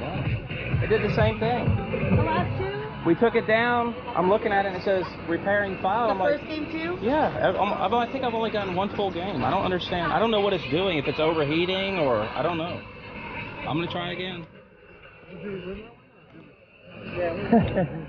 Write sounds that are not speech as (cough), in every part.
Yeah. It did the same thing. The last two? We took it down. I'm looking at it and it says repairing file. The I'm like, first game too? yeah. I, I'm, I think I've only gotten one full game. I don't understand. I don't know what it's doing. If it's overheating or I don't know. I'm gonna try again. (laughs)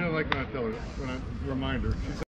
She don't like when I tell her, when I remind her. She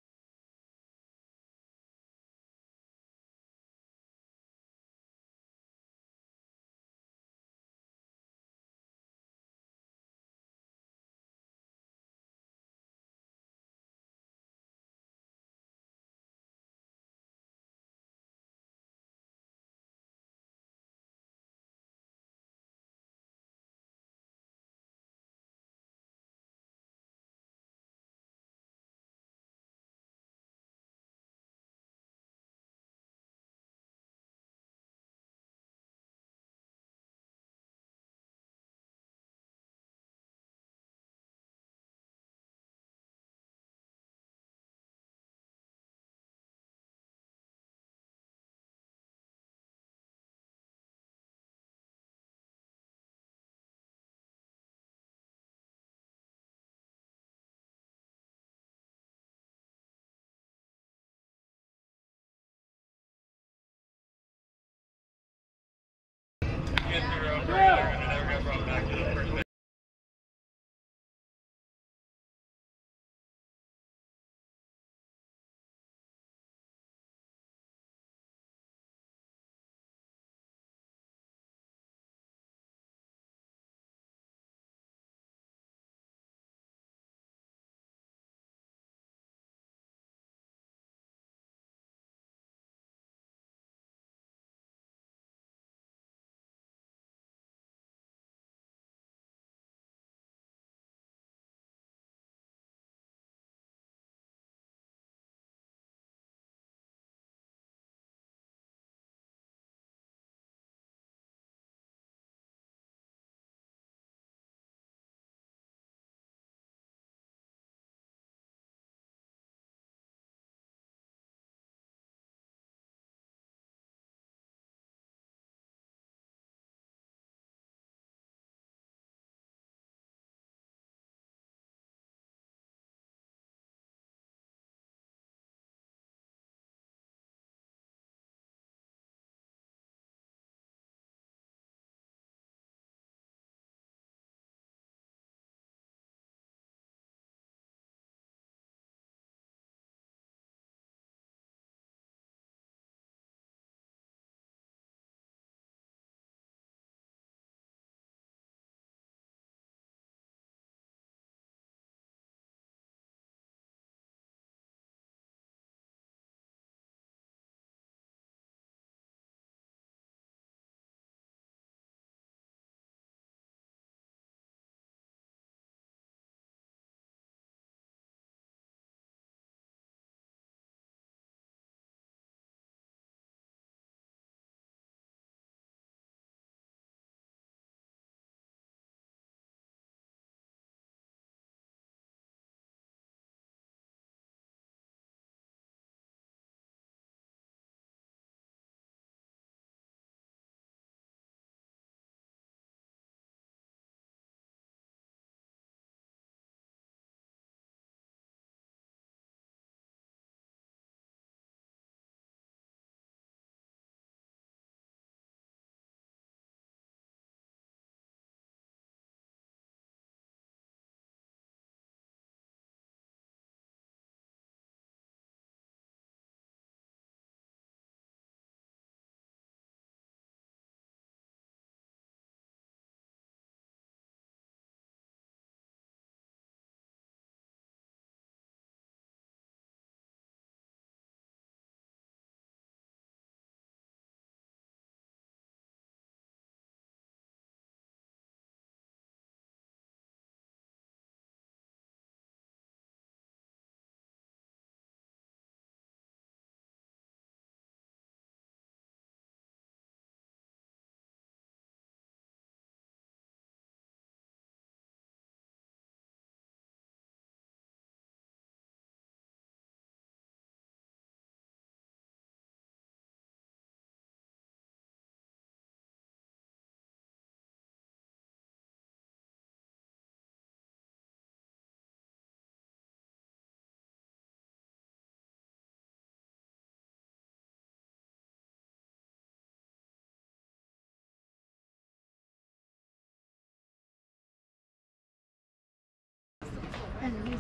And he's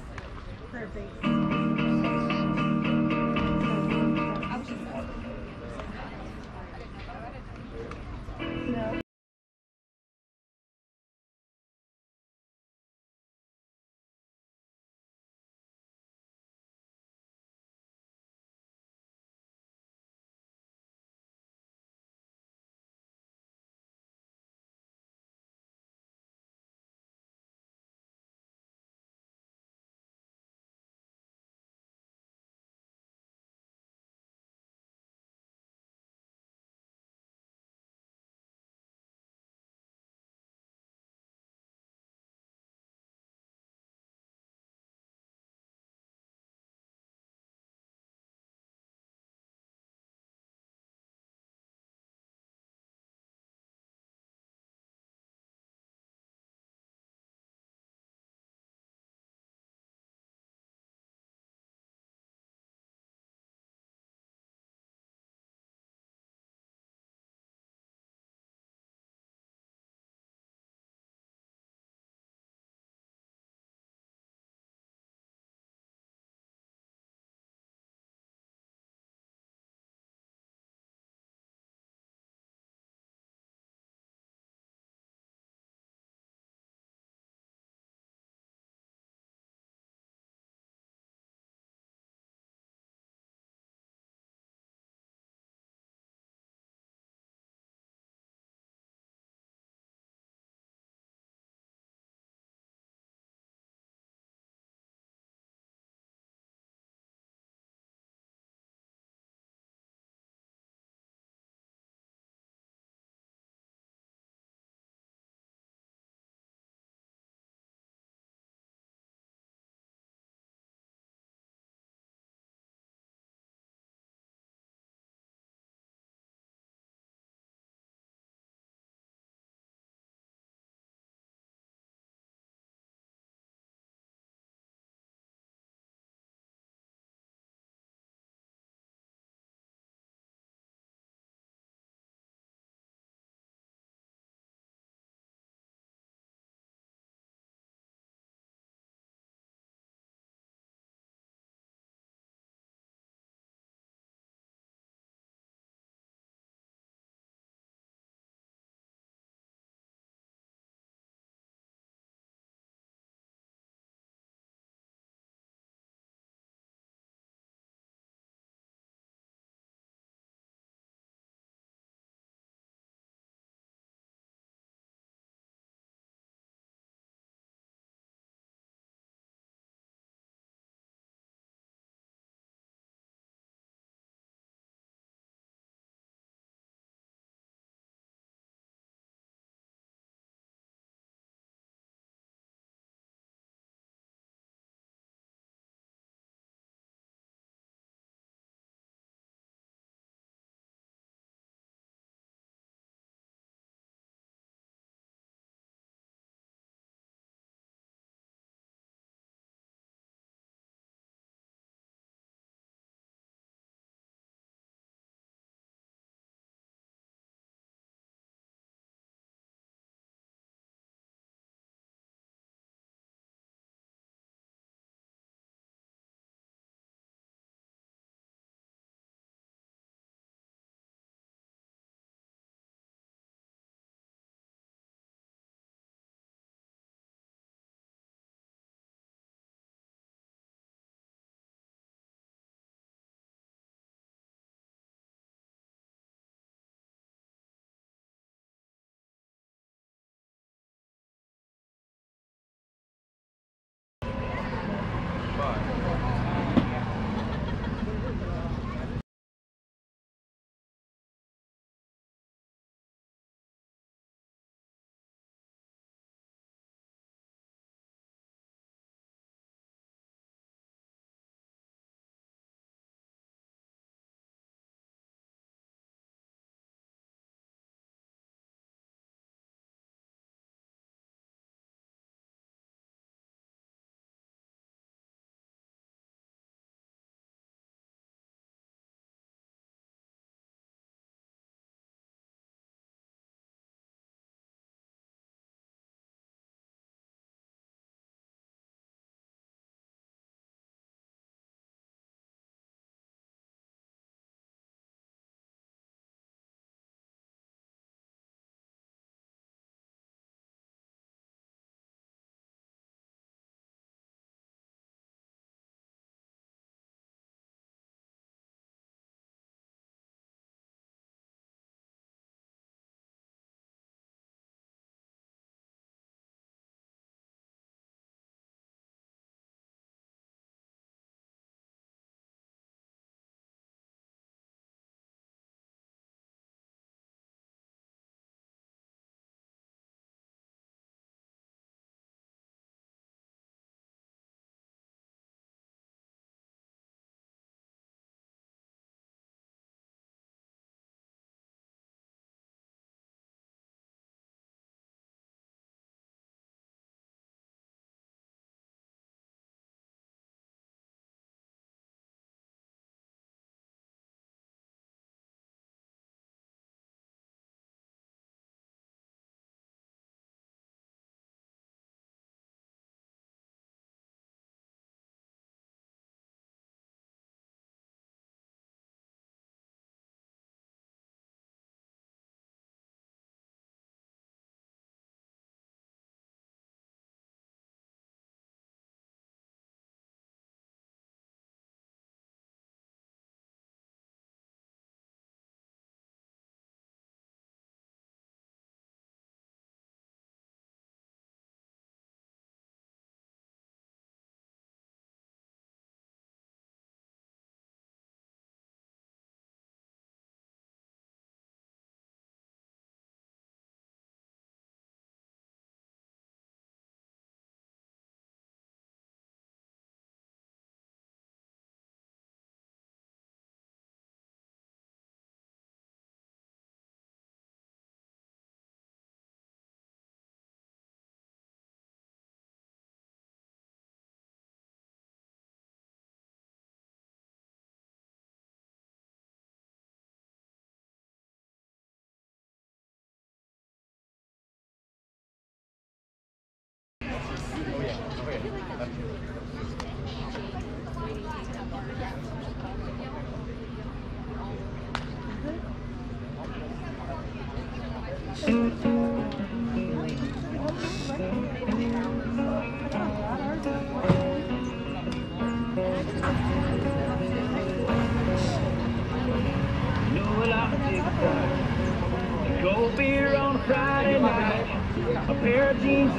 base.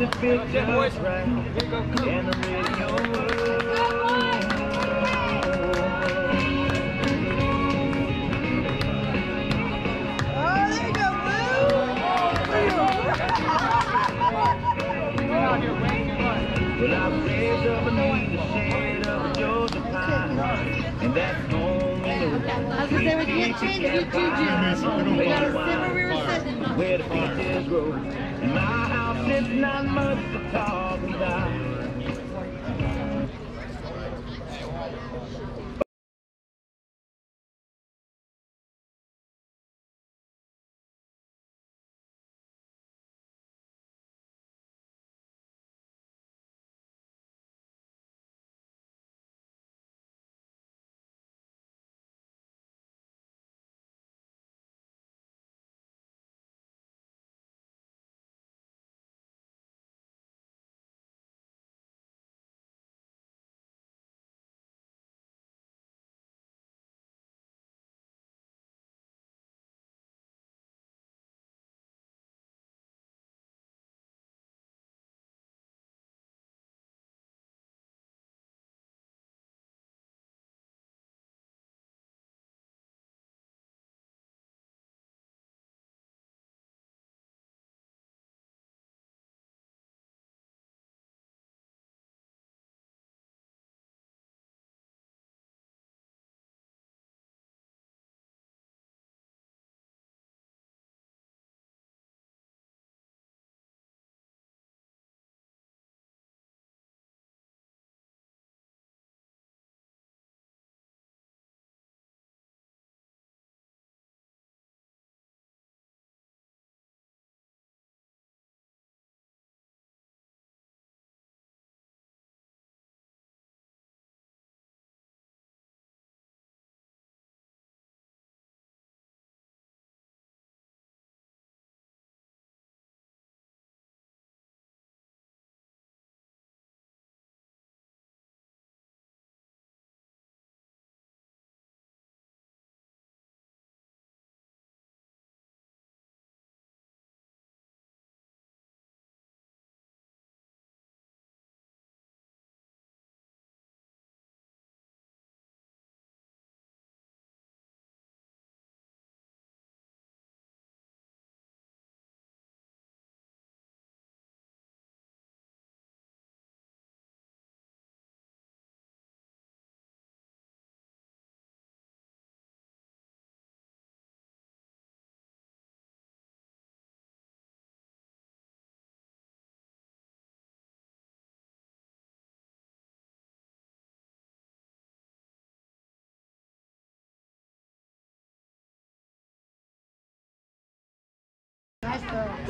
Jeans that right, and the radio. Much to talk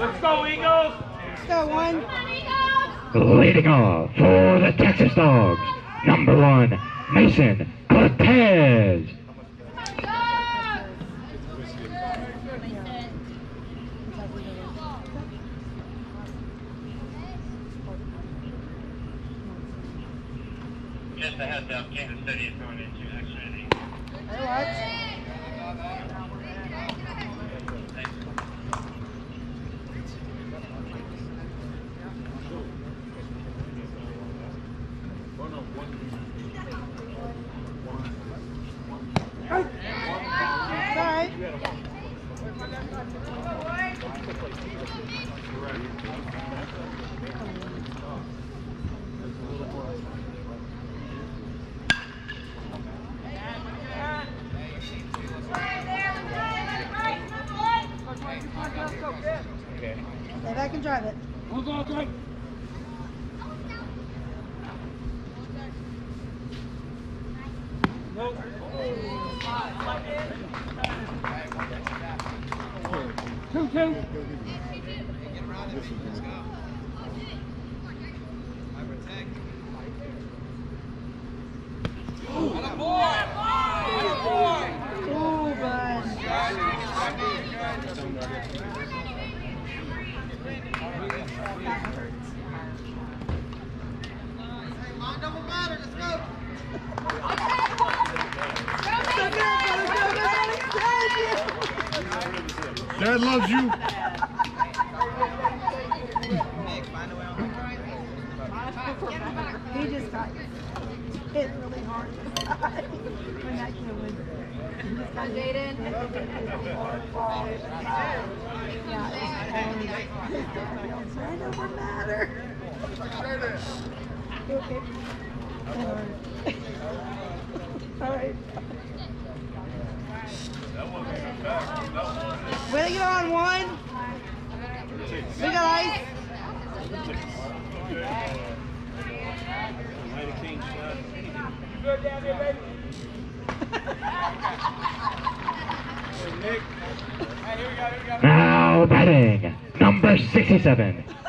Let's go, Eagles! Let's go, one. Leading off for the Texas Dawgs, number one, Mason Cortez. Just a heads up, Kansas City is going into extra inning. Hey, watch. 67,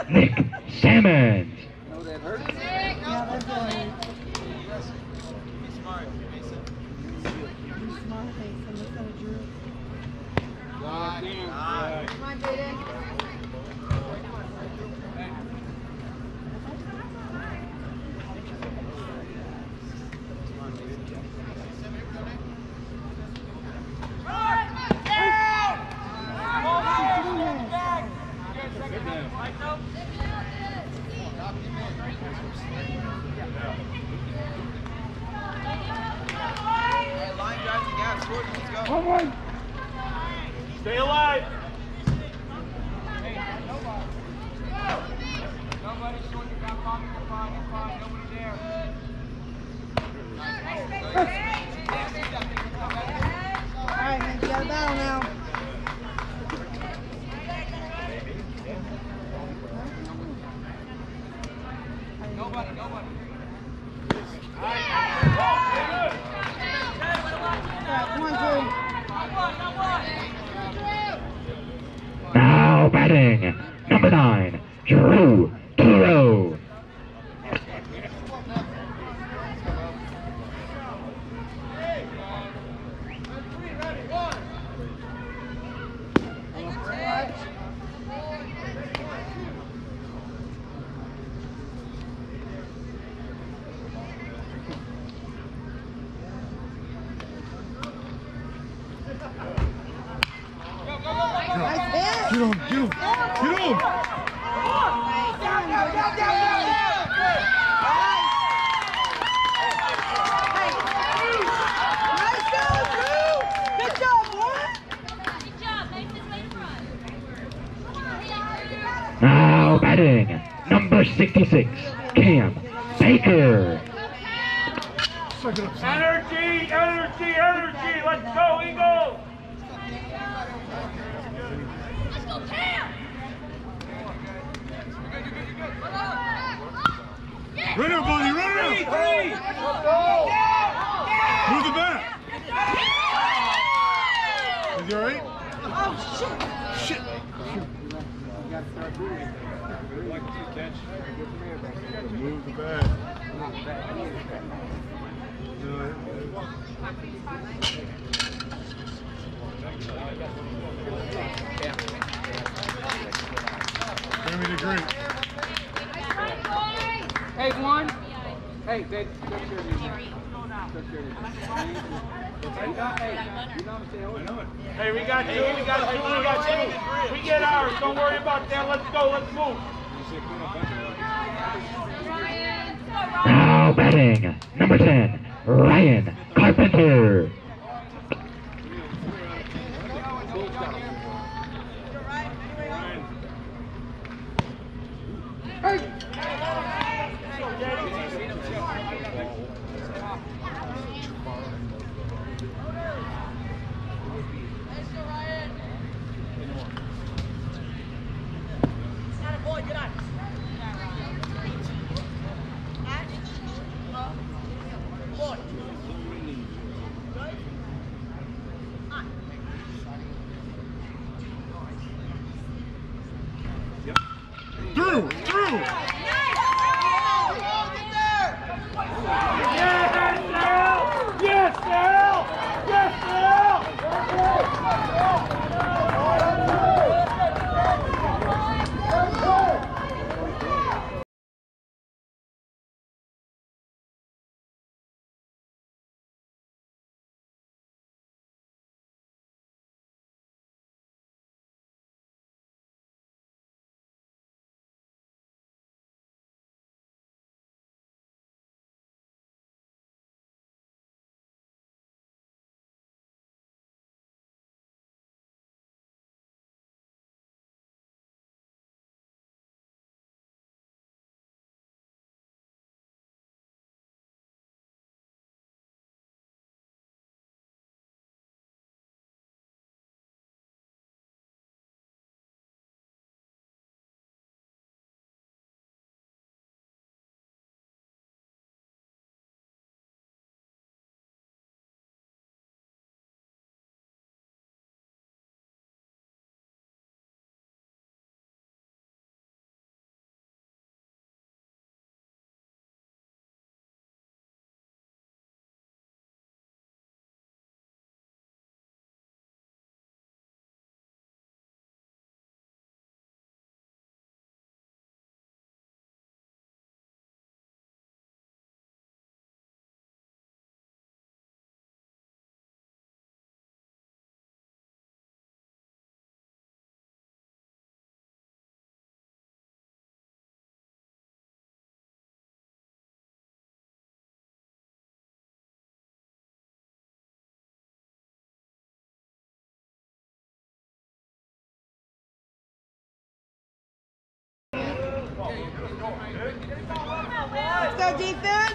Let's go defense.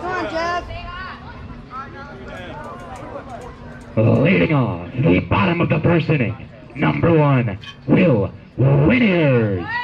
Come on, Jeff. Leading off the bottom of the first inning, number one, Will winners.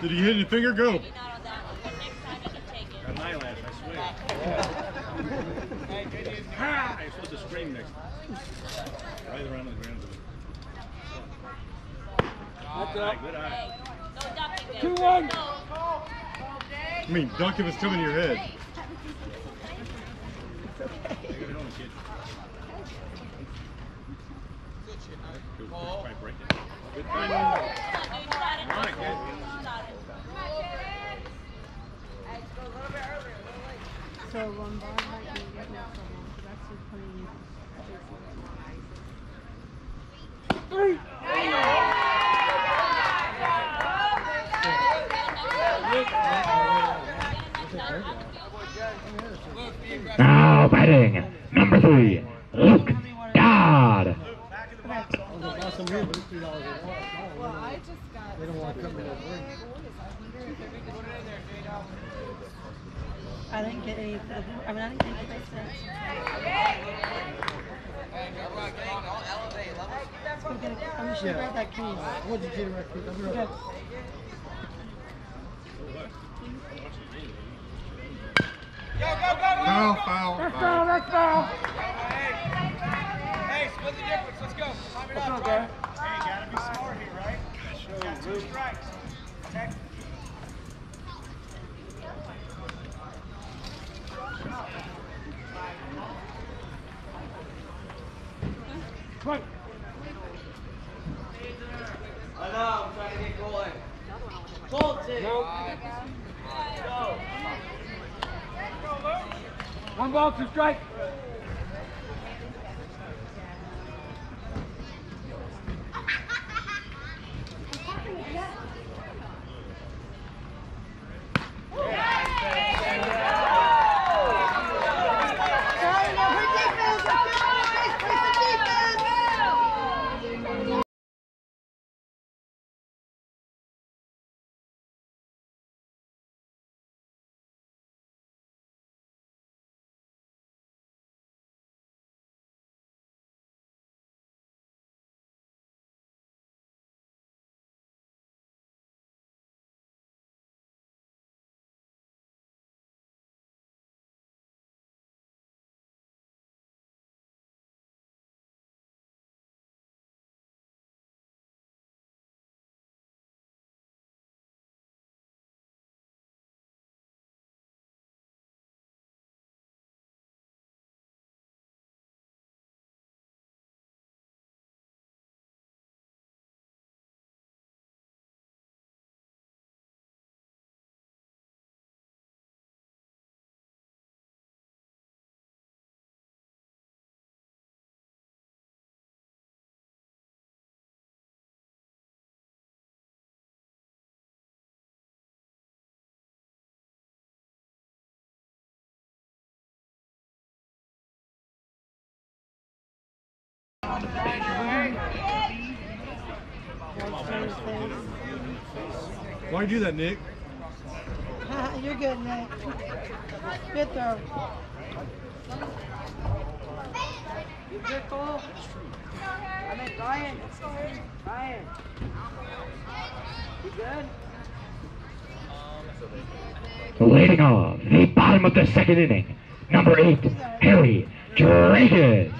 Did he hit your finger? Go. Maybe not on that one, but next time you can take Got an eyelash, I swear. (laughs) hey, good news. Ah! I'm supposed to scream next time. Right around the ground. Good eye, good eye. Two one. Go. I mean, dunk if it's coming to your head. it's okay. Take it home, kid. Good, try break it. Good find. Come might be that's putting Now batting, number three, Luke. I didn't get any for the, I mean, I didn't get any for the Go get it. I'm just gonna grab that case. What'd you get right quick? I'll be right Okay. back. Foul, foul, foul. That's foul. Hey, split the difference. Let's go. Time it up. Hey, you gotta be smart here, right? Got two strikes. Colton. One ball, two strike. Sorry, Why you do that, Nick? (laughs) You're good, Nick. Good throw. You good, Cole? I mean, Ryan. Ryan. You good? Leading off the bottom of the second inning, number eight, Harry Dragas.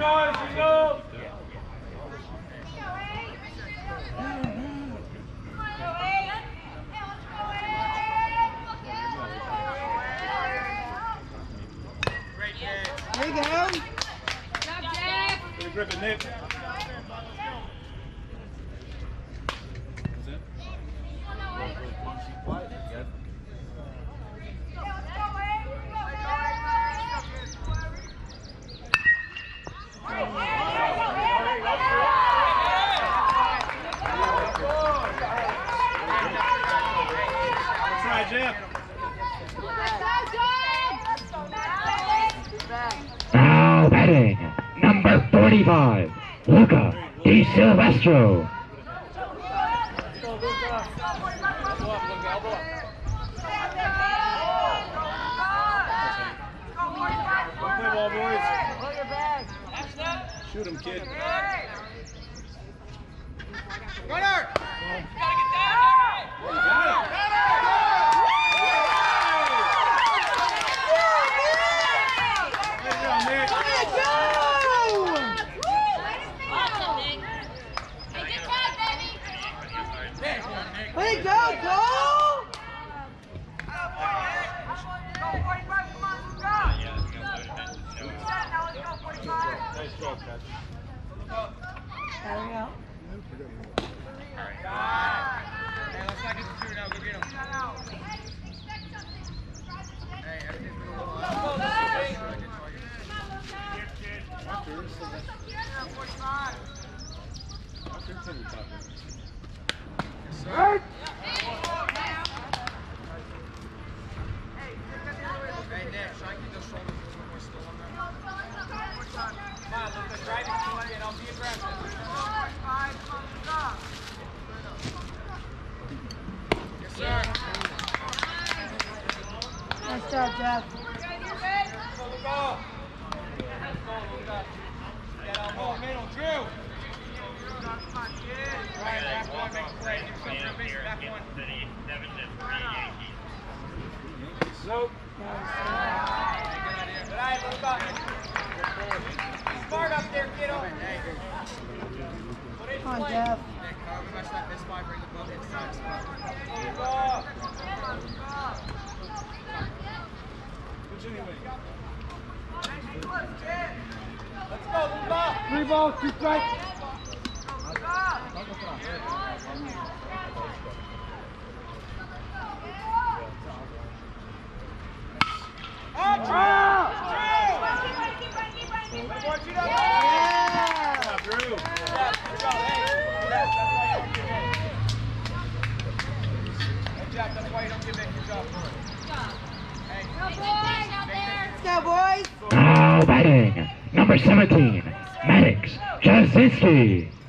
Make some noise, Eagles! There you go. Good grip it, Nick. That's right, Jeff. Now batting, number 45, Luca Di Silvestro. Don't play ball, boys. Shoot him, kid. Good job, Nick. Way to go, Cole! Nice job, Catch. There we go. Nice job, Jeff. Nope. Smart up there, kiddo. Come on, Jeff. Anyway? Three balls, two strikes. Yeah! Drew. Let's go, boys! Now batting, number 17, Maddox Jasinski.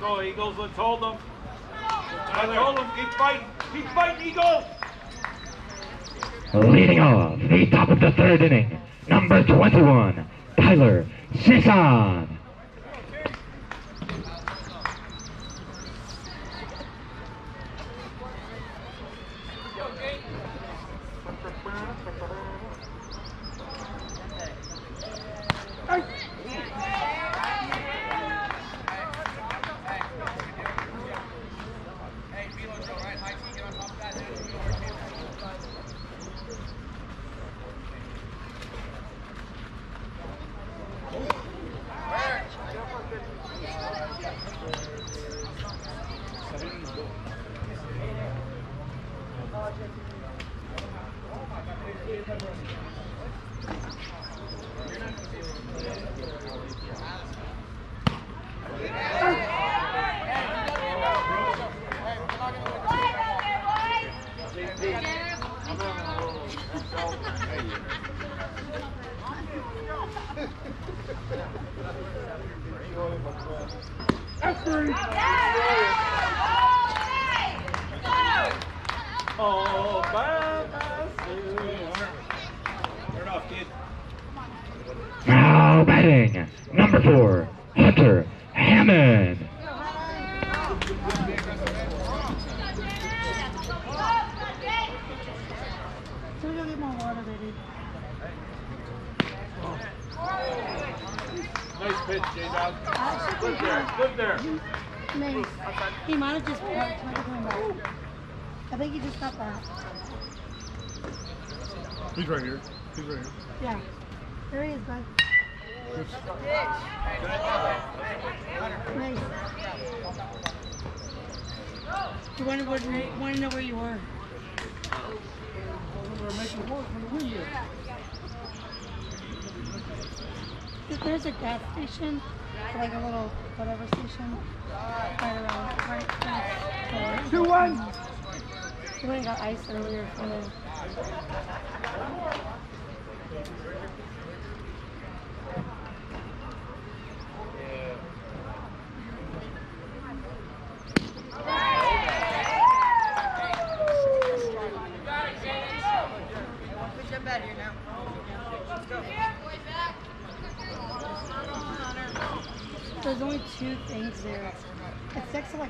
Go, Eagles. Let's hold them. Let's hold them. Keep fighting. Keep fighting, Eagles. Leading off the top of the third inning, number 21, Tyler Sisson.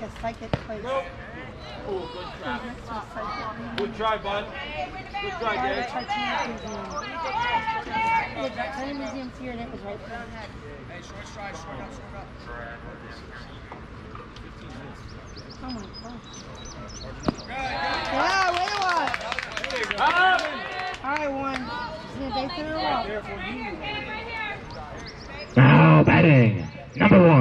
Like a psychic place. Nope. Cool, good try. next to. Good try, bud. Good try, By the Dave. Titanic Museum. The Titanic Museum's here and it was right there. Hey, short stride, short up, short up. Oh my gosh. Yeah, what do you want? Up! All right, one. Just need a base in a row. Now batting, number one,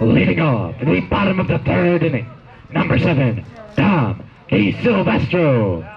Leading off in the bottom of the third inning, number seven, Dom DeSilvestro.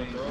Yeah.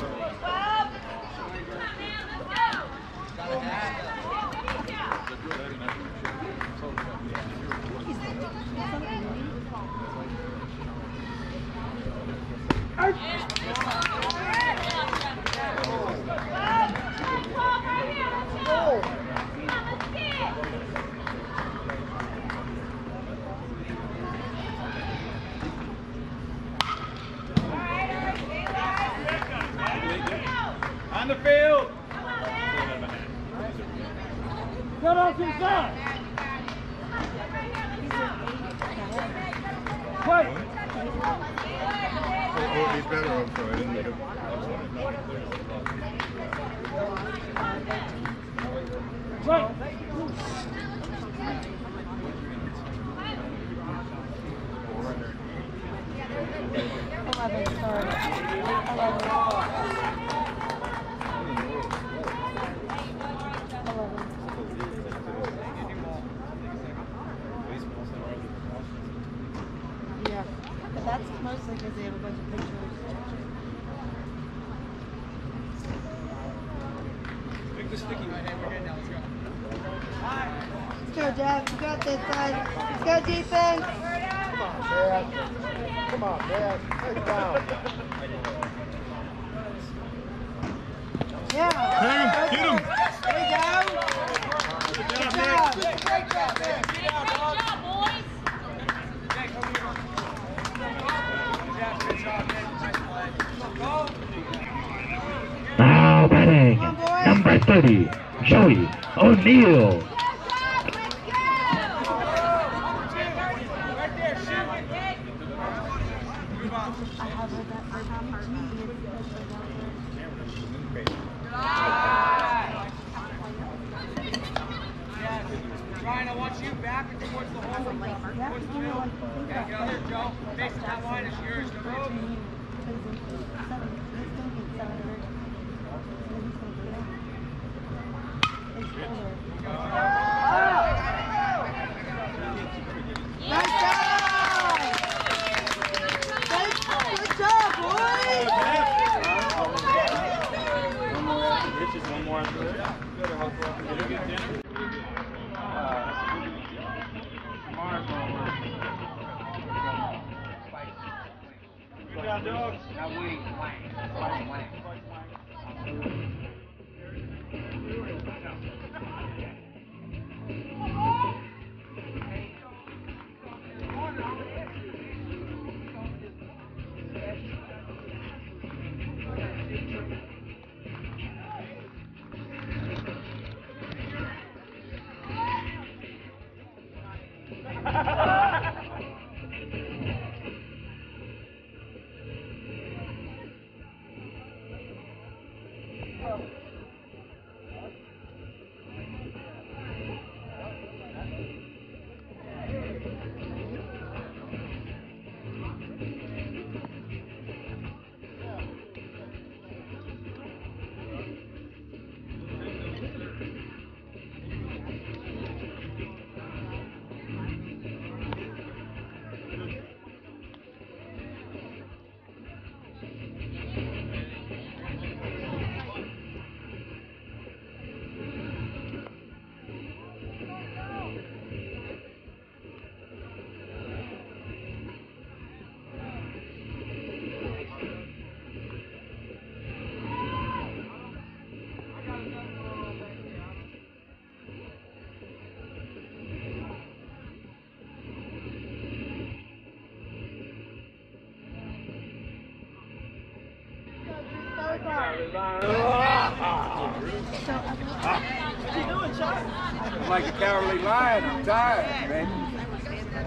Like a cowardly lion. I'm tired, man.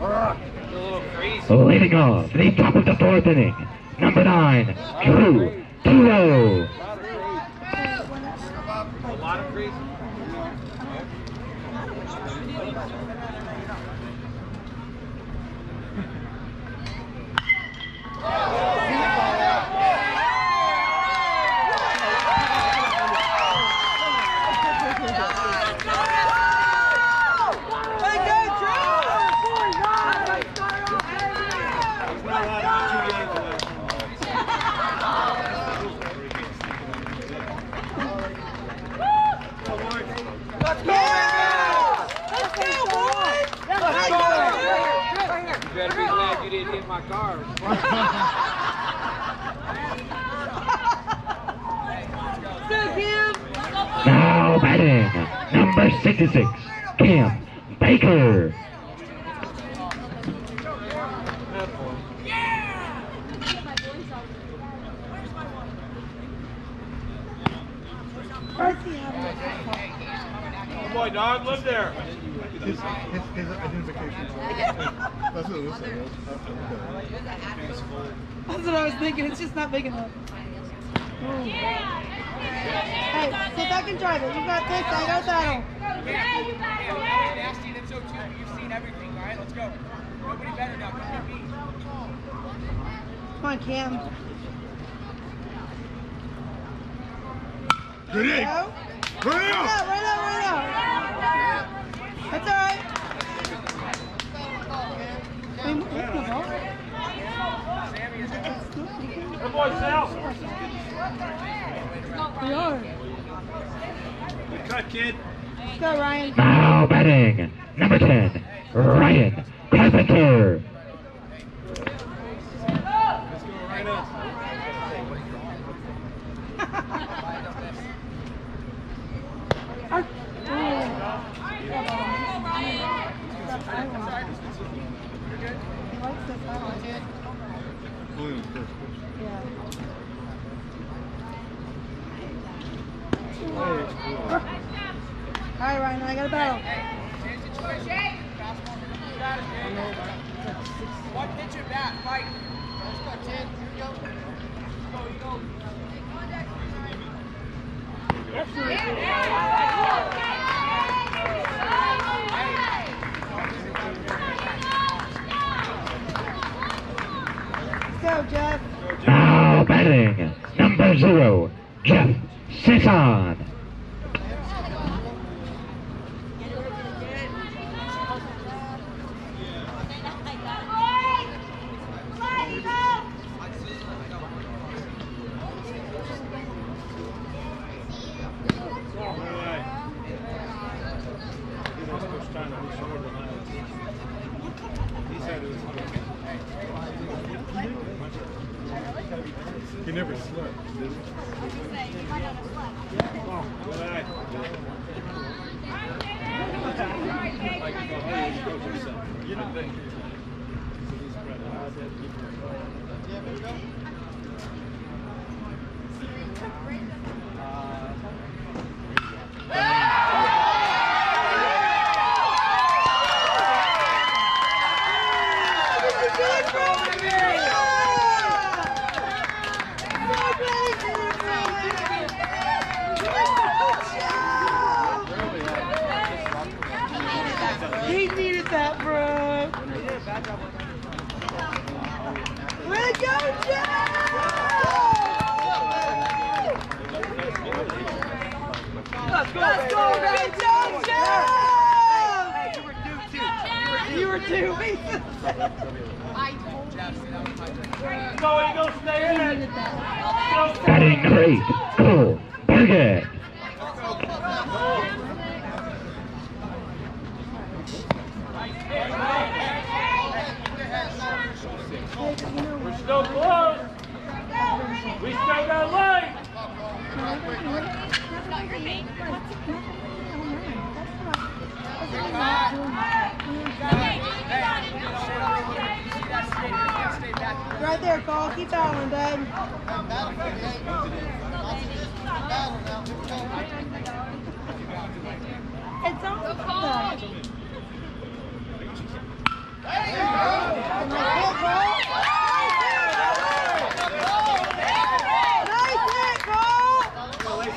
Ugh. Leading off the top of the fourth inning, number nine, Drew. A lot of crazy. Hey, good Let's go, Let's go, boys! Let's go! You better be glad you didn't hit my car. Good, Kim! Now batting, number 66, Cam Baker. Where's he having Oh boy, dog, live there. His, his, his identification. That's what it was saying. That's what I was thinking. It's just not big enough. Ooh. Hey, sit back and drive it. You got this. I got that. Yeah, oh, nasty, that's so too. You've seen everything, all right? Let's go. Nobody better now. Come at me. Come on, Cam. Good Go. in. Right Right out, out. right out, right out. That's all right. Wait, move the ball. Good boy, Sal. We are. Good cut, kid. Go, Ryan. Now batting, number 10, Ryan Carpenter. I got a battle. One pitch bat, fight. Let's go, 10. Here we go. Here we go. Go, Jeff. Now batting number zero, Jeff Sisson.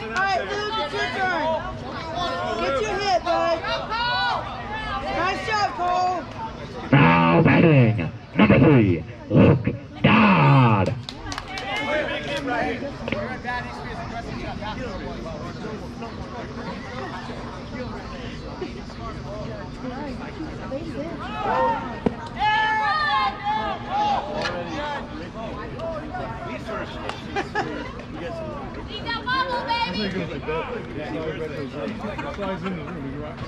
All right, Luke, it's your turn. Get your hit, bud. Nice job, Cole. Now batting, number three, Luke Dodd. (laughs) That. It slides in the room. He boys.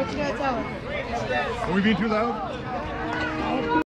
What you gotta tell him? Are we being too loud?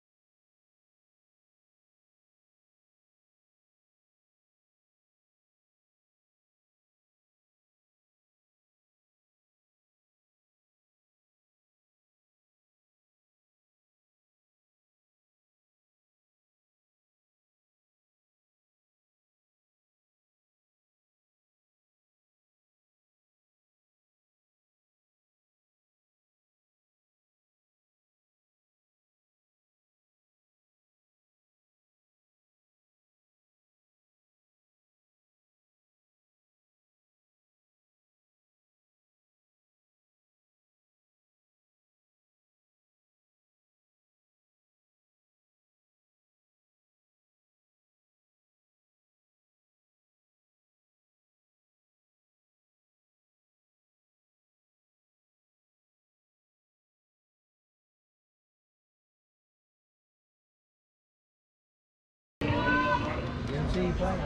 see playing.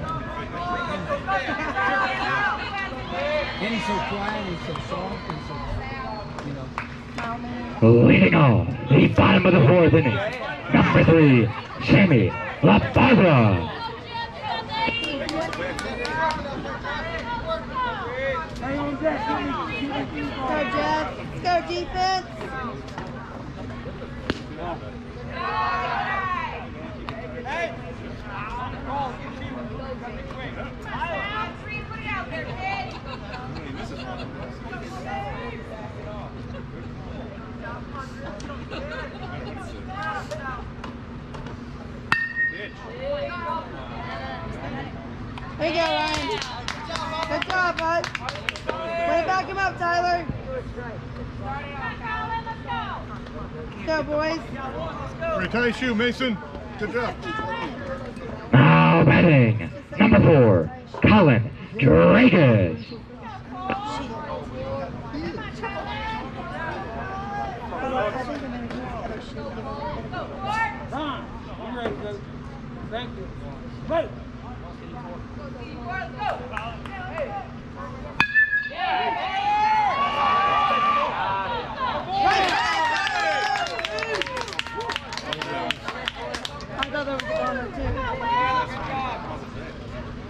and he's so quiet, he's so soft, and so, you know. Leading on, the bottom of the fourth inning, number three, Sammy LaFabra. Let's go defense. There you go, Ryan. Good job, bud. Way to back him up, Tyler. Let's go, boys. Ready, tie shoe, Mason. Good job. Now batting, number four, Colin Dragas. I'm ready, coach. Thank you. Right. I thought there was a corner, too.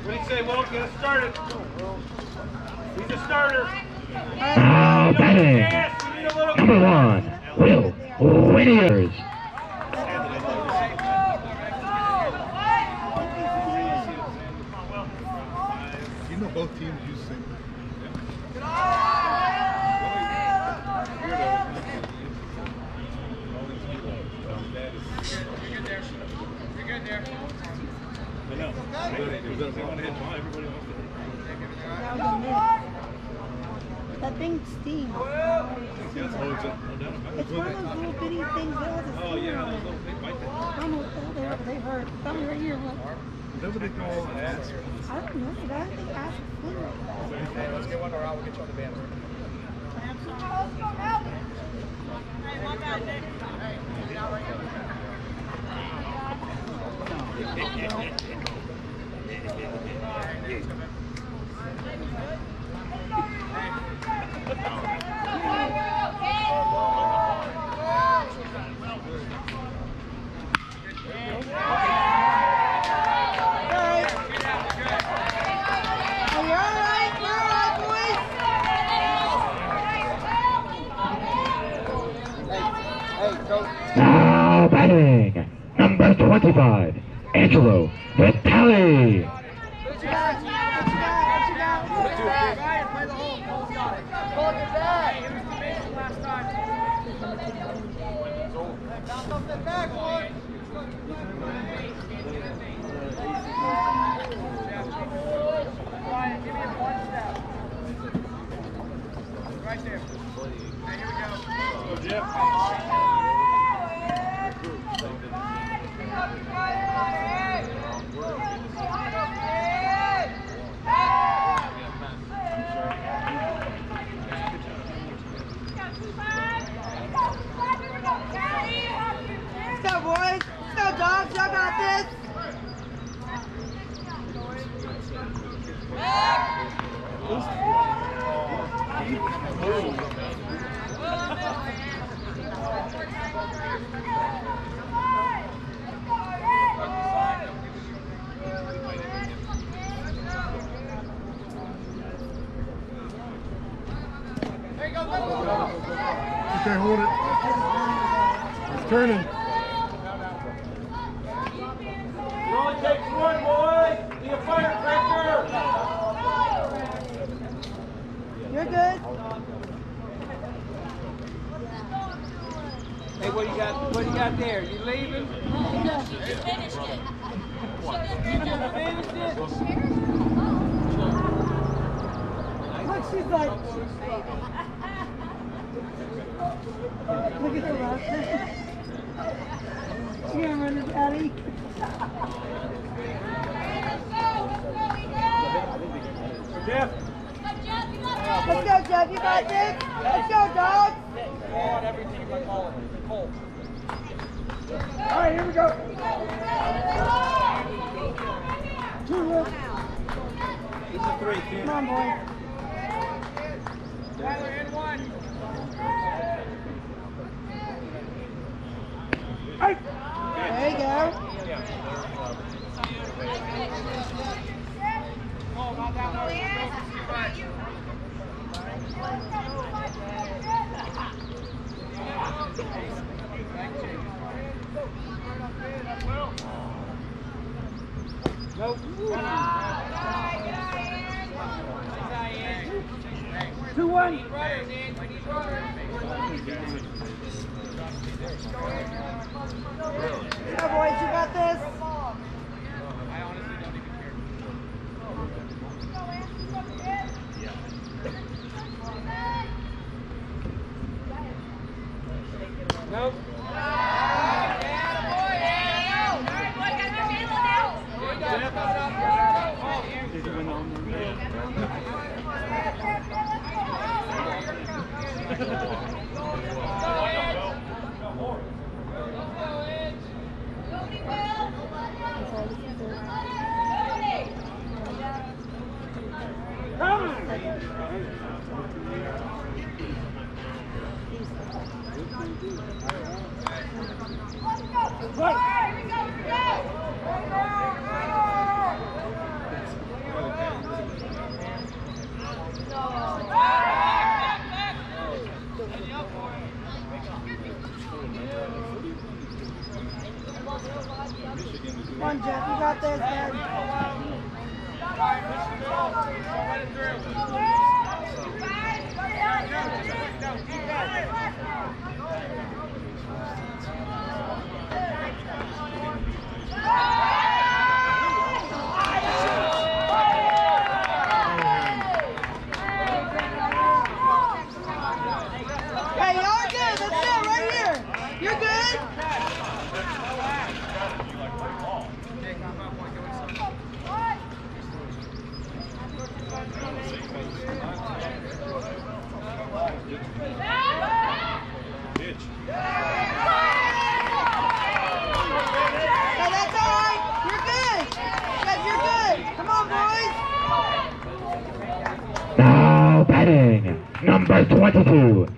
What do you say, Walt? Get us started. He's a starter. Now batting, we need a little. number one, Will Whittiers. You know both teams use the same thing. That was a miss. That thing stings. It's one of those little bitty things that has a stinger on it. Oh, I don't know what they they hurt. Tell me right here. Look. Is that what they call acid? I don't know. That I think acid flu. Let's get one or I'll get you on the band. Alright. Number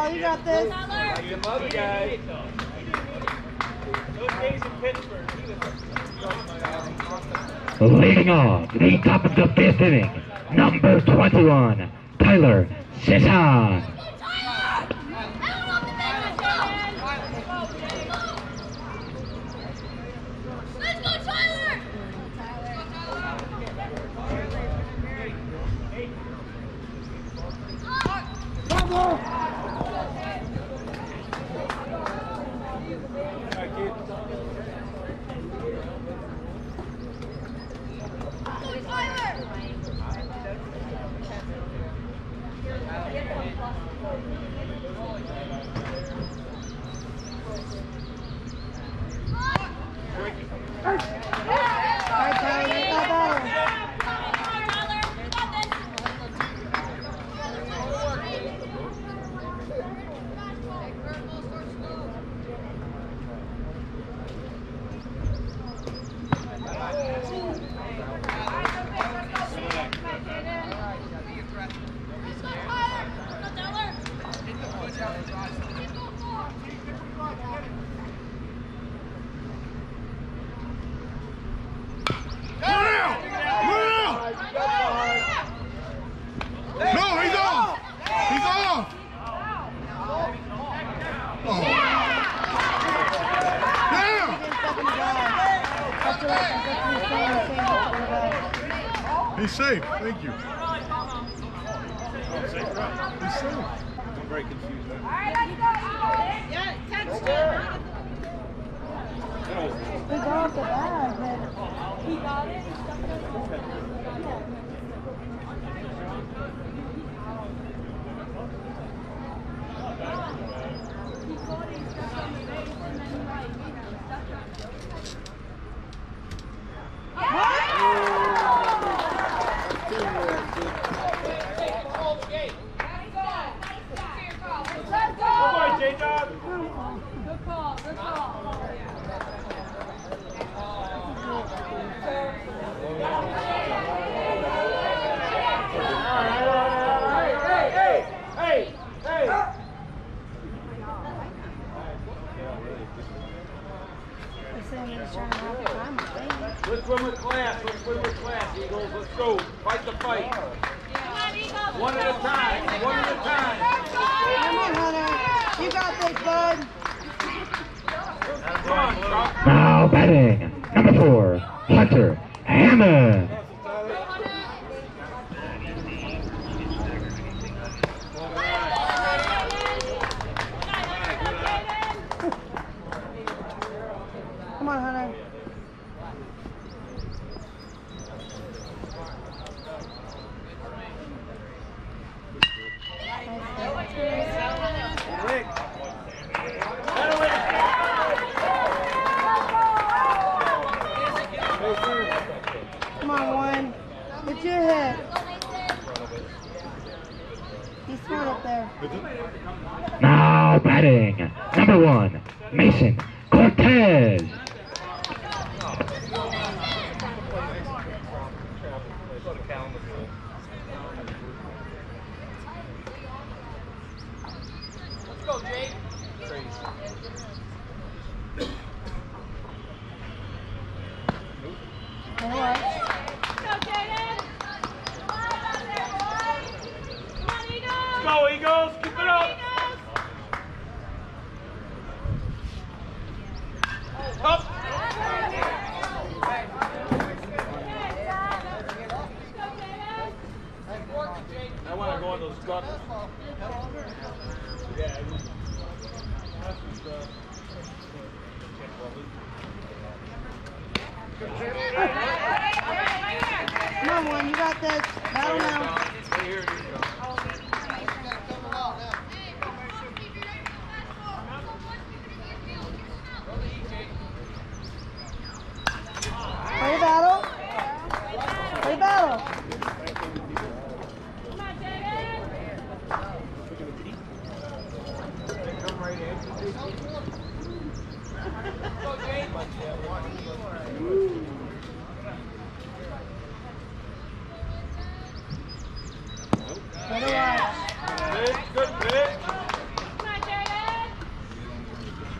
Kyle. You got this. Your mother, guys. Those days. Leading off the top of the fifth inning, number 21, Tyler Sisson.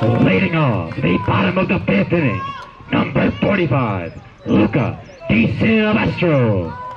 Leading off the bottom of the fifth inning, number 45, Luca Di Silvestro.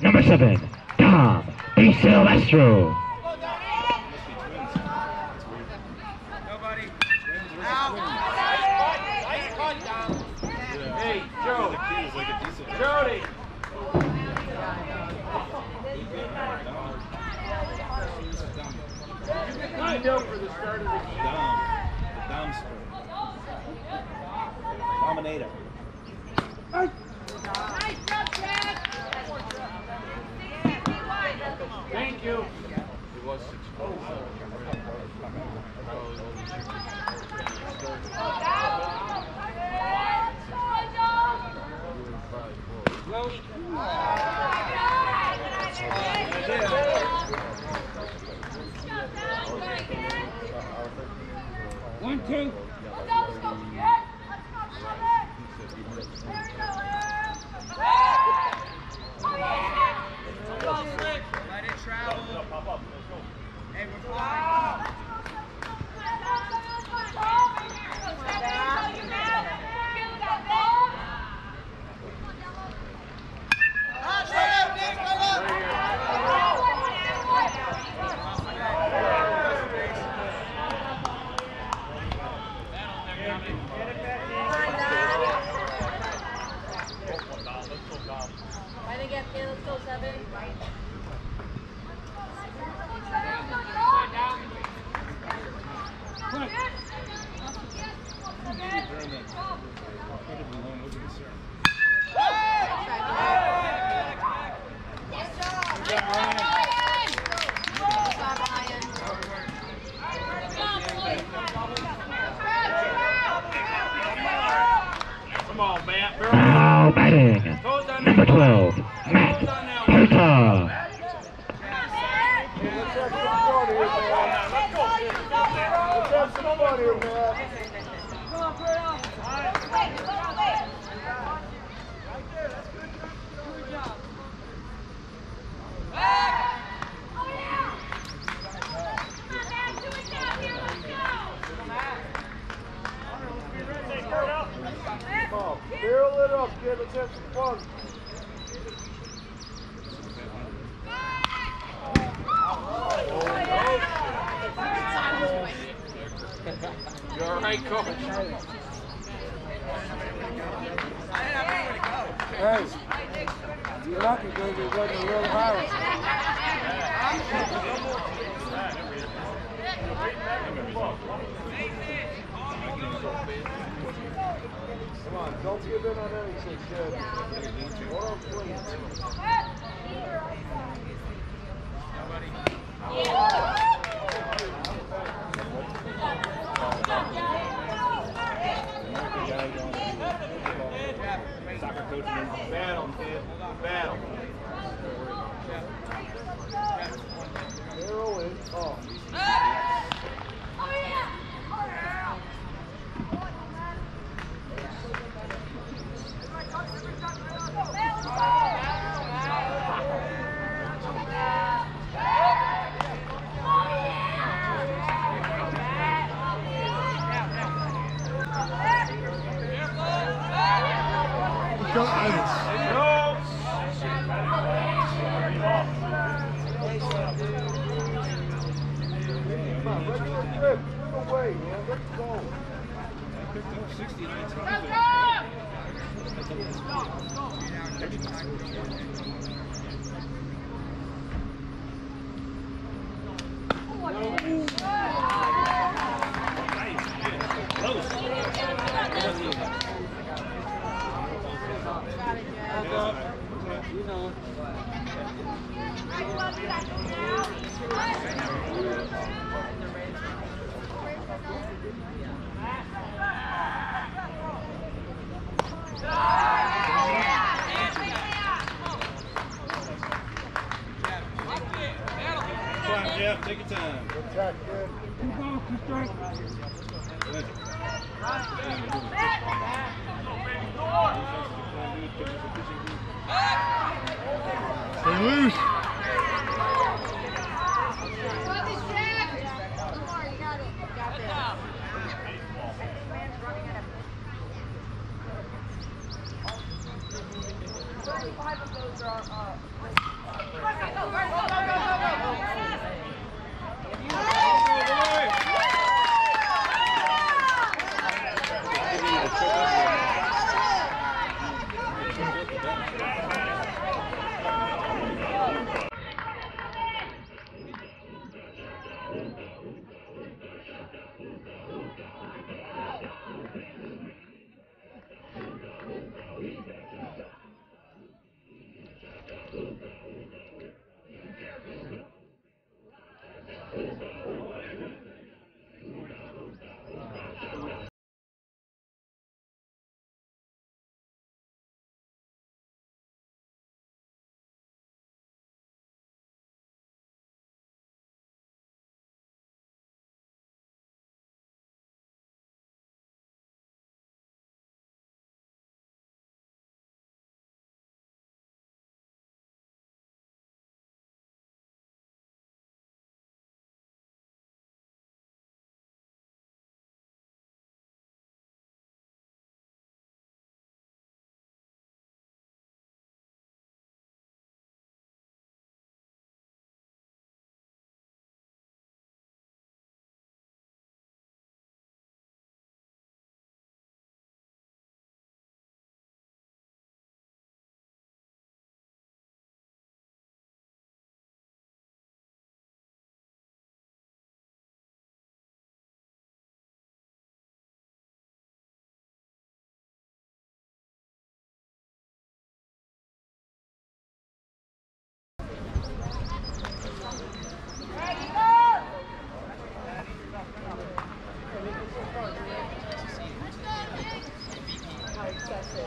Number seven, Tom DeSilvestro. Silvestro. Stay loose.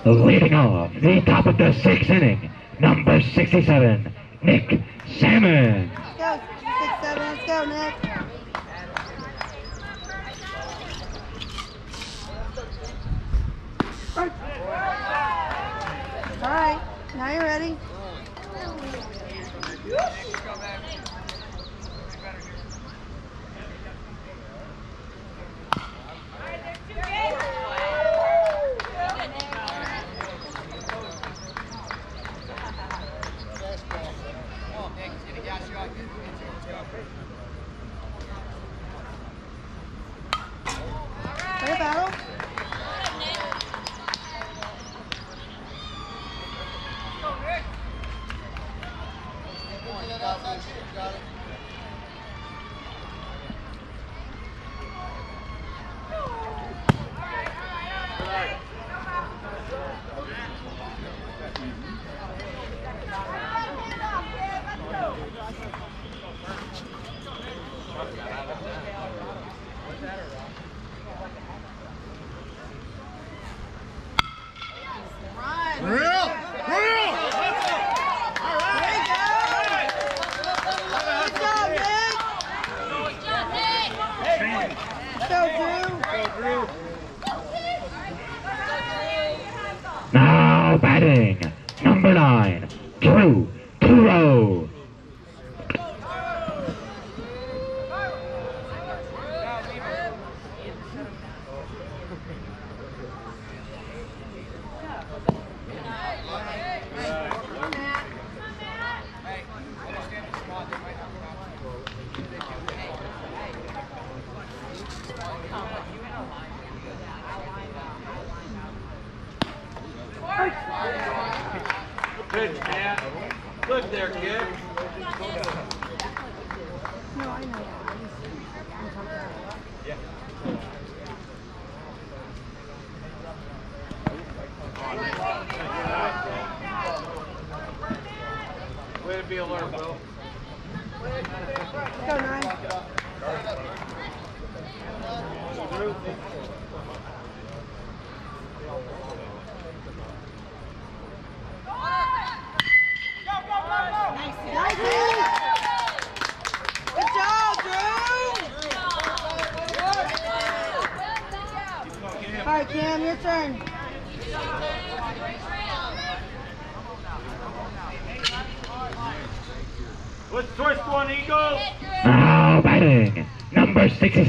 Leading off the top of the sixth inning, number 67, Nick Salmon. Let's go, six, seven, let's go, Nick. All right, now you're ready.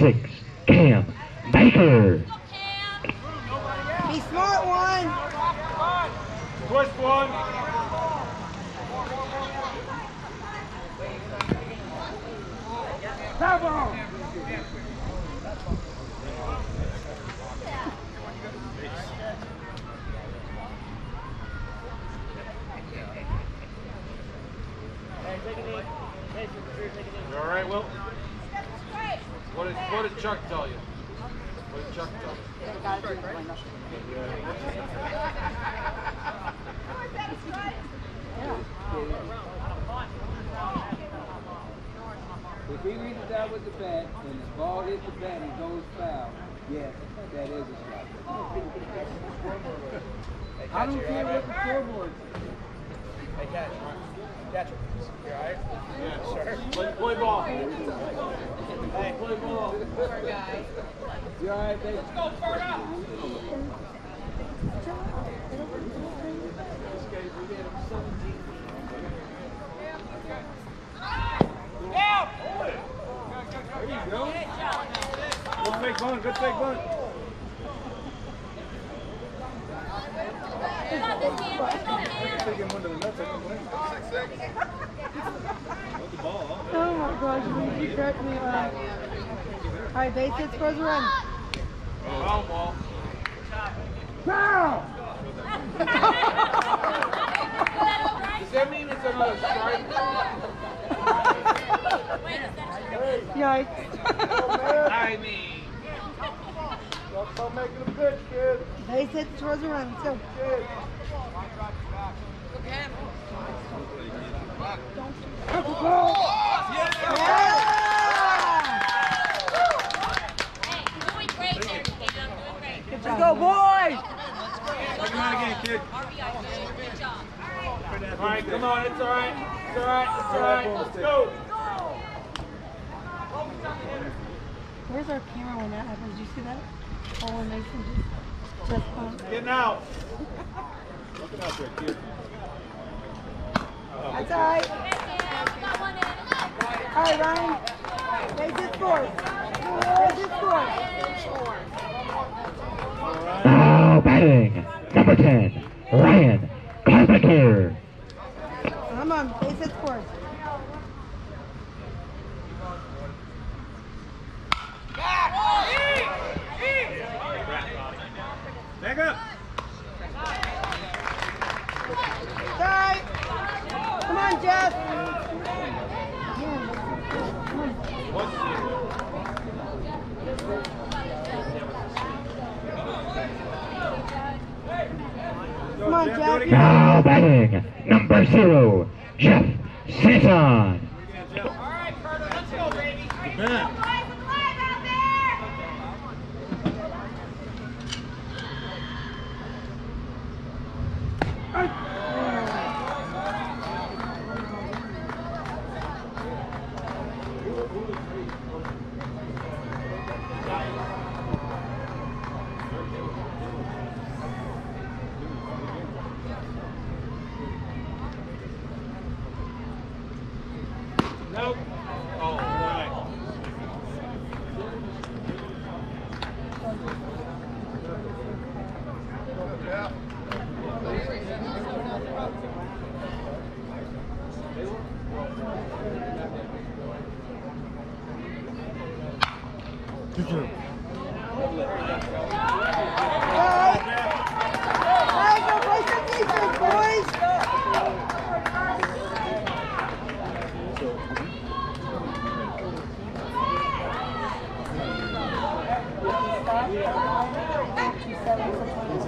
six.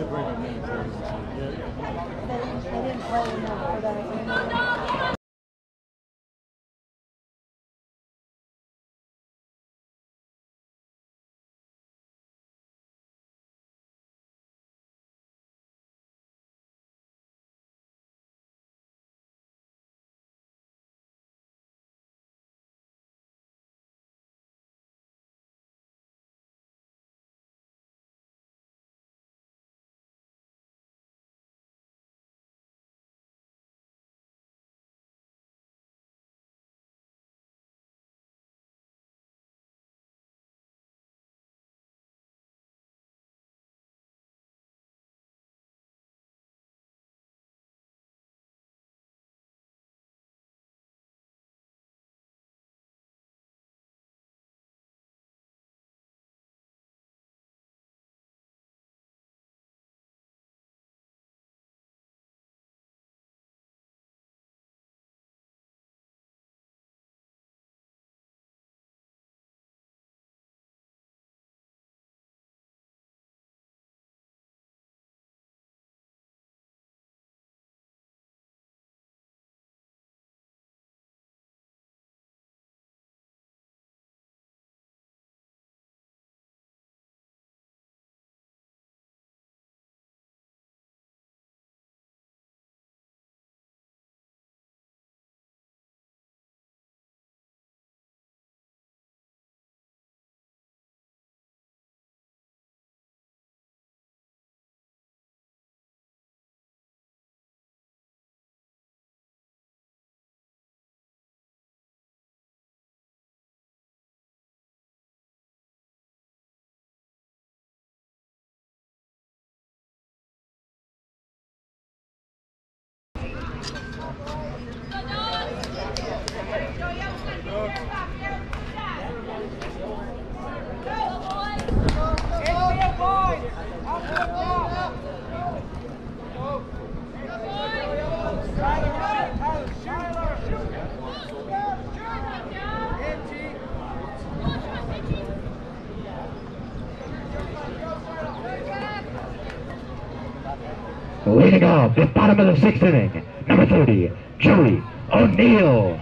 Separate them. Yeah. bottom of the sixth inning, number 30, Joey O'Neill.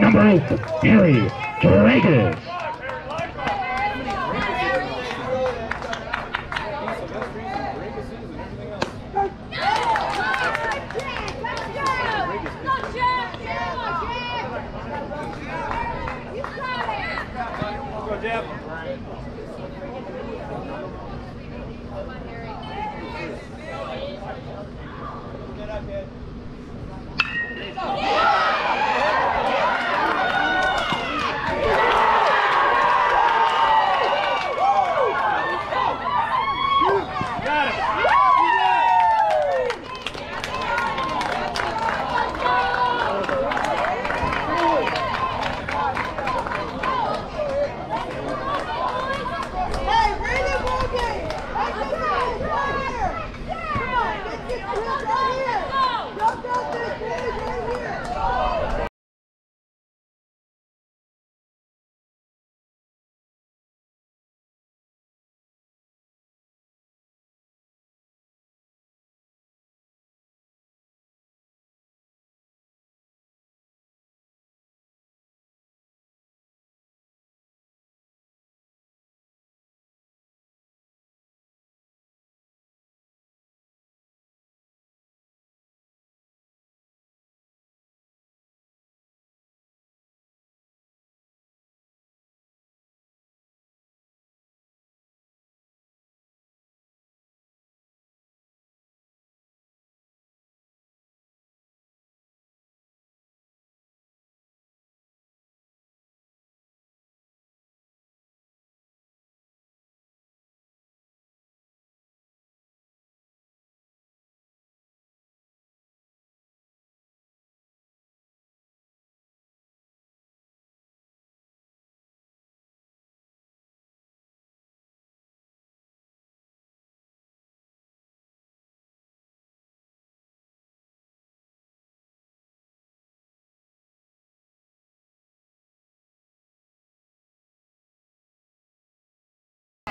Number 8, Harry Dragus.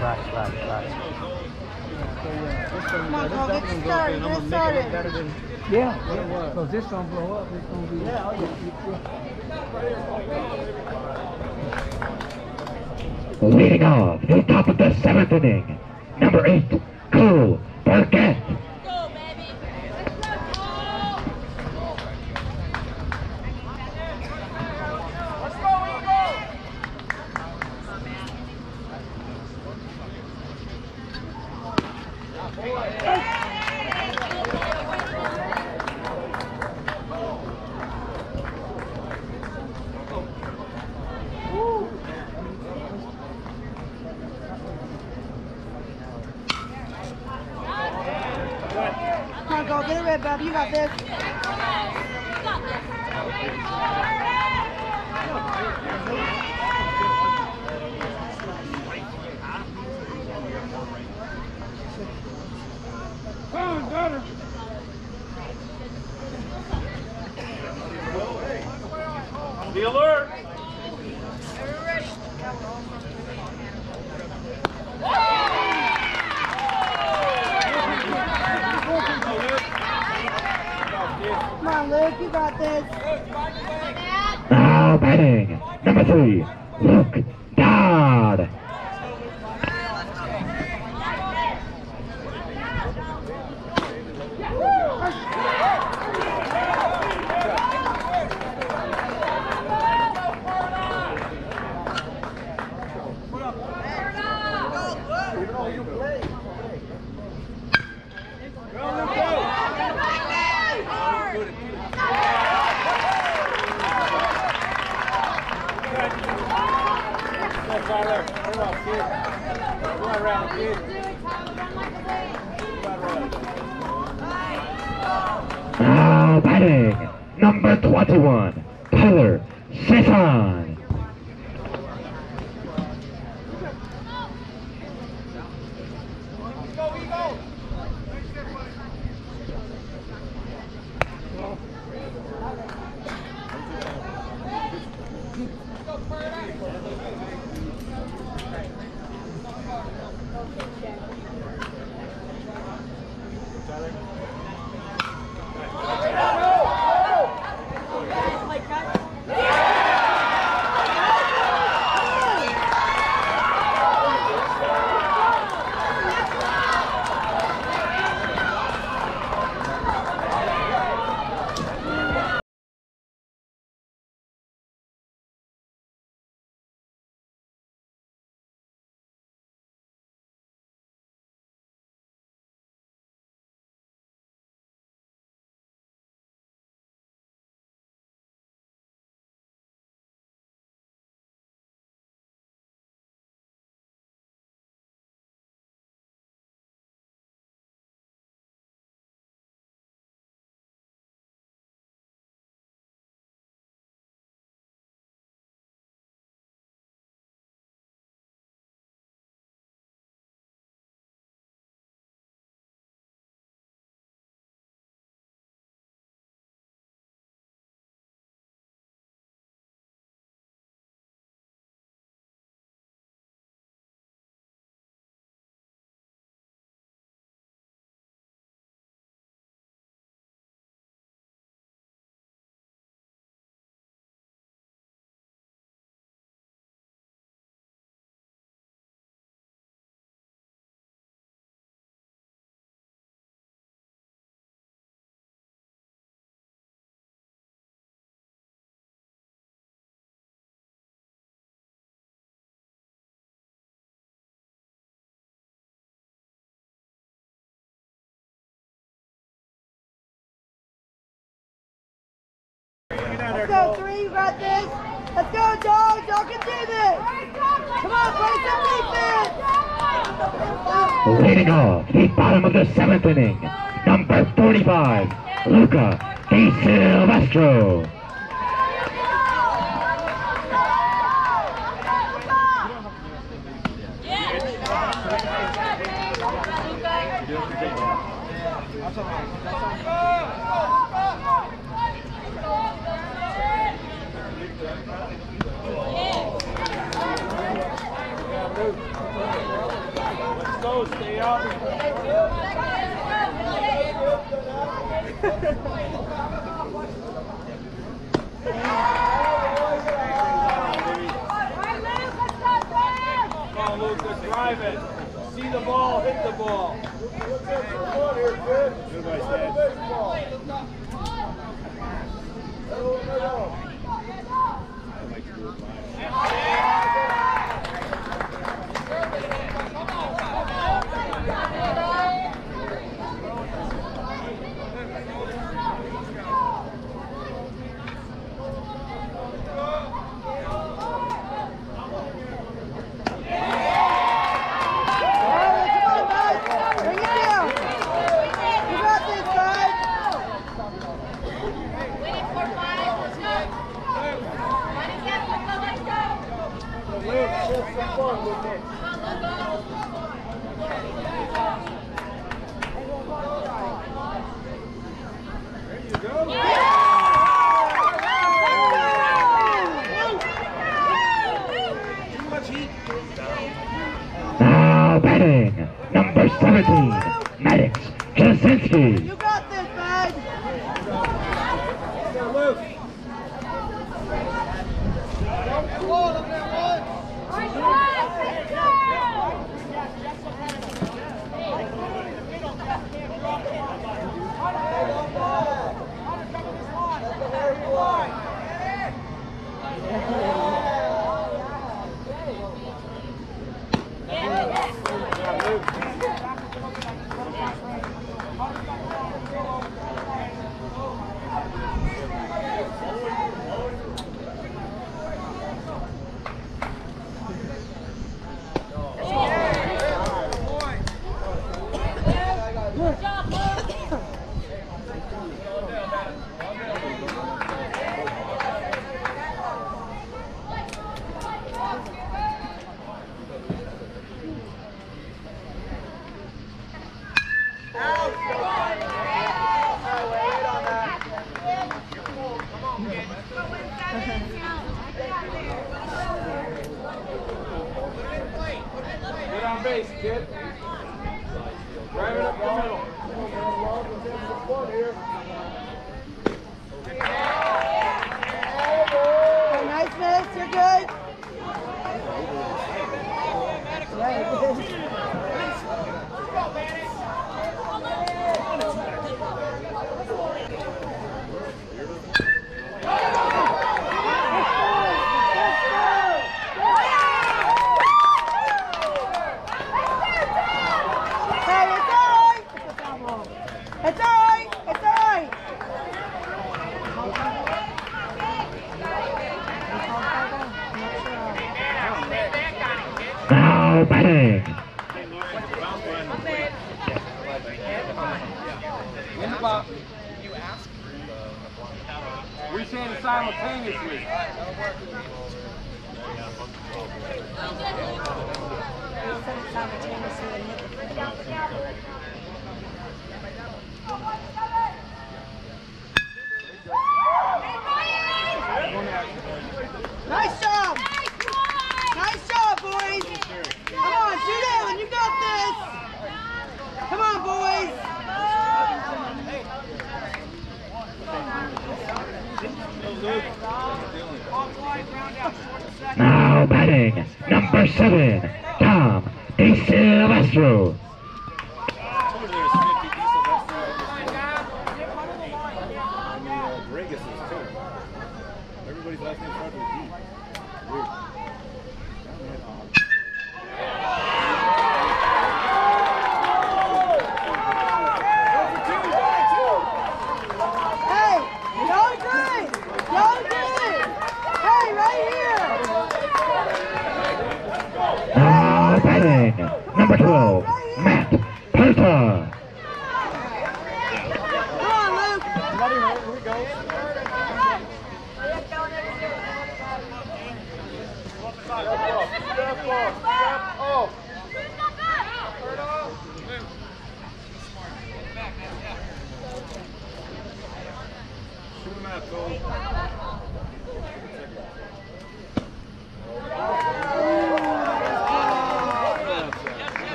Right, right, right. Come on, go get it started, get it started. Yeah, yeah, because this gonna blow up, it's gonna be. Oh, yeah, Leading off the top of the seventh inning, number 8, Cole Burkett. Now batting, number 21, Tyler Sisson. Let's go, three, you got this. Let's go, Dawgs. Y'all can do this. Come on, play some defense. Leading off the bottom of the seventh inning, number 45, Luca Di Silvestro. Let's go, stay up. Come on, Lucas, drive it. See the ball, hit the ball. All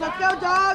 Let's go, Dawgs.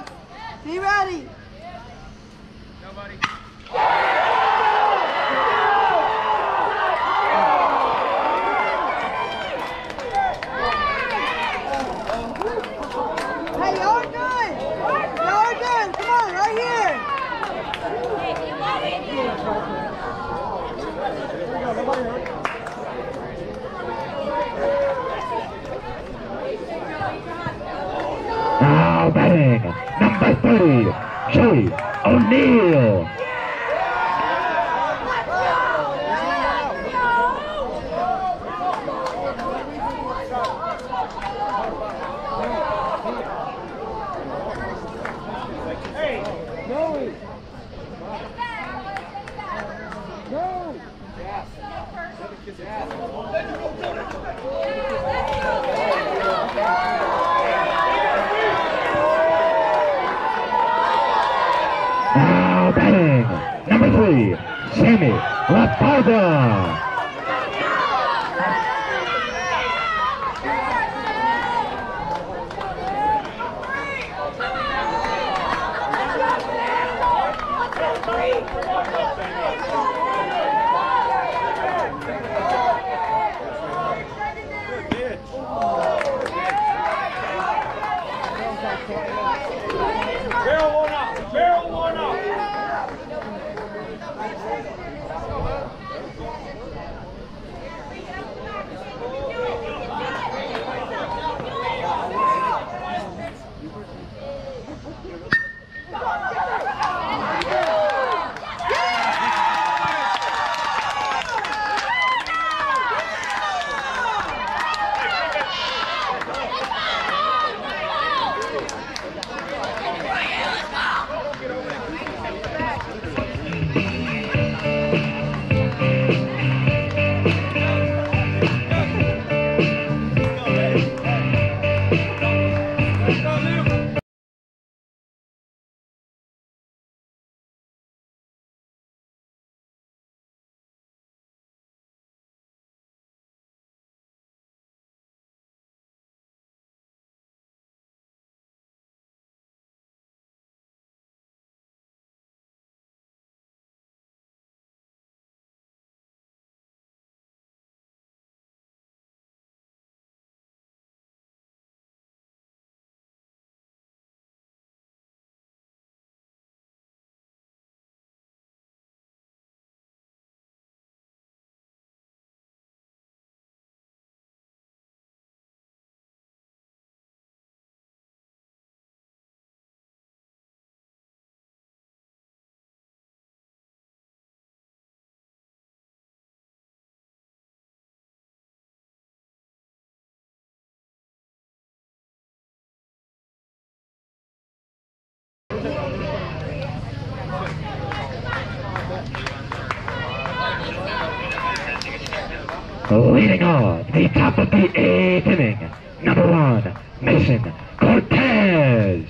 Oh, Leading on the top of the eighth inning, number one, Mason Cortez.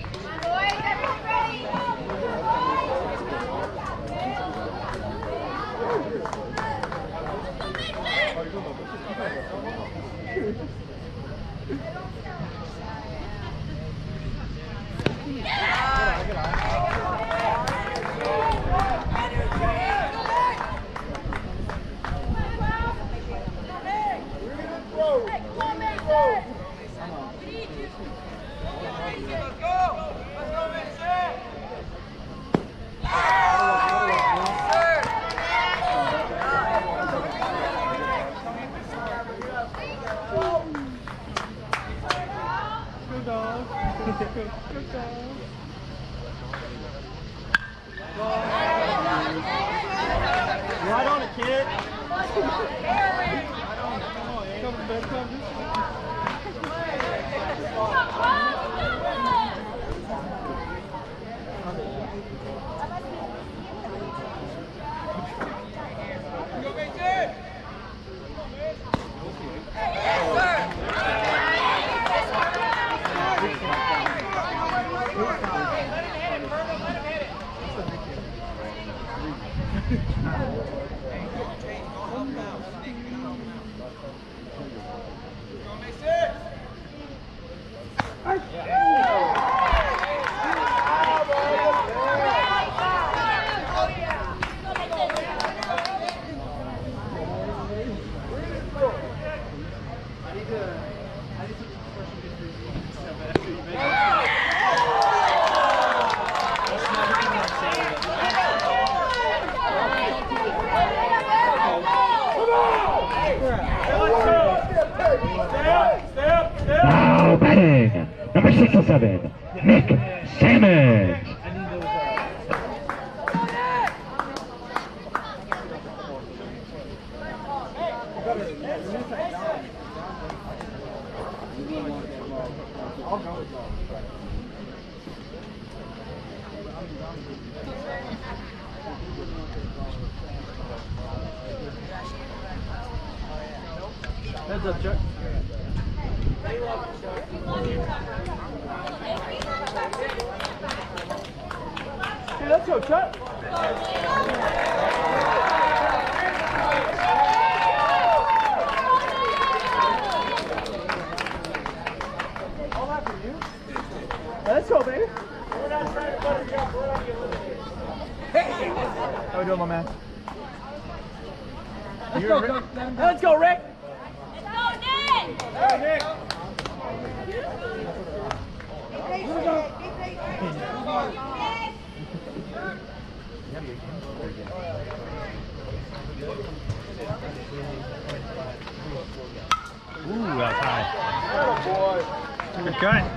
Let's go, baby. How are we doing, my man? Let's go, Rick. Let's go, Rick. Hey, Nick. Ooh, that was high. Good cut.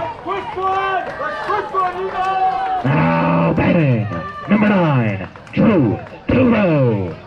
batting, number nine, Drew Turo.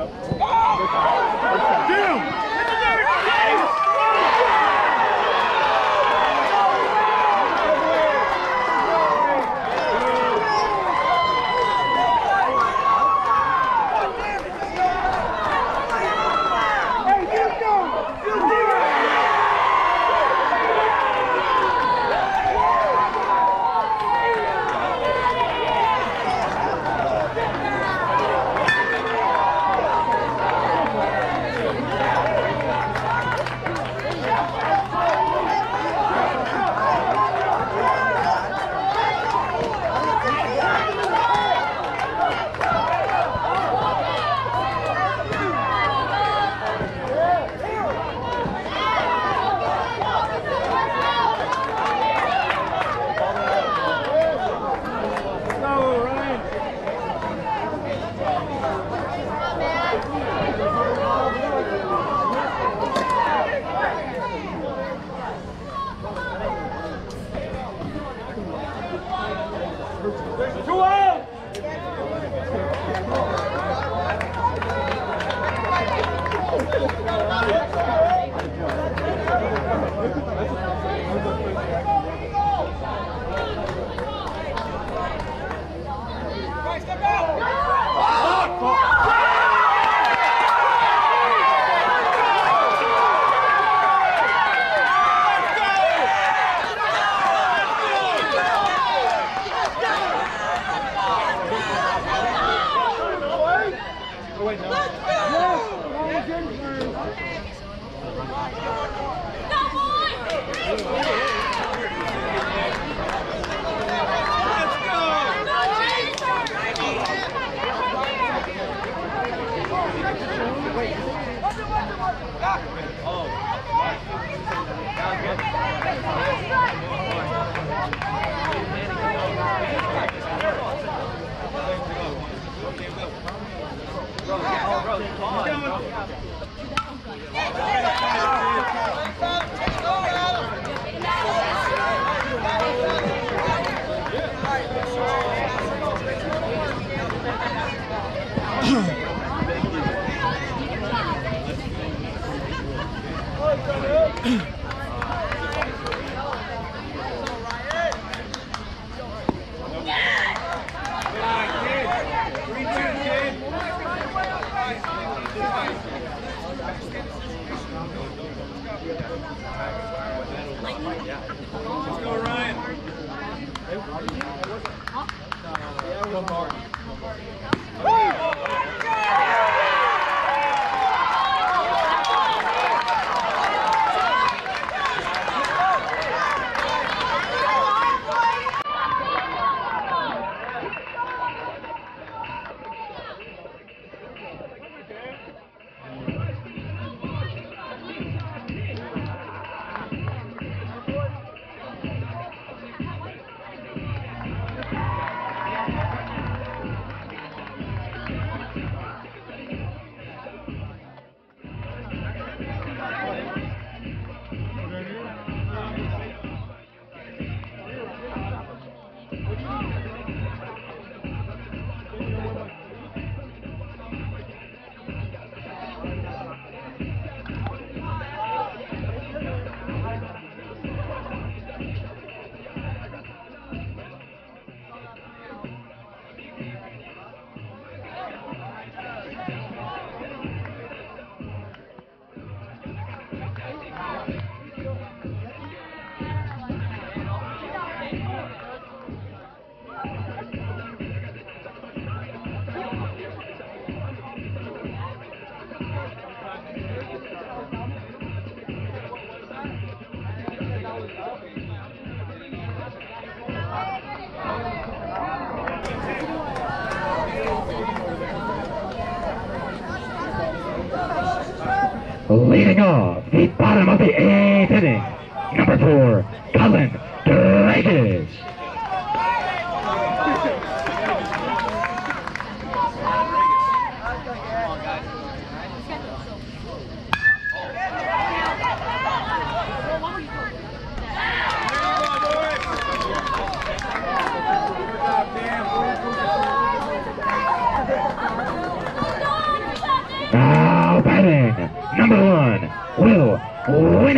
Two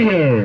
Winiers.